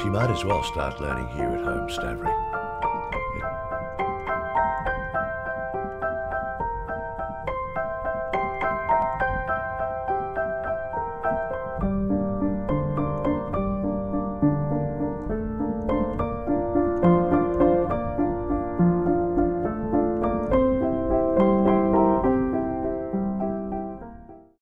She might as well start learning here at home, Stavry.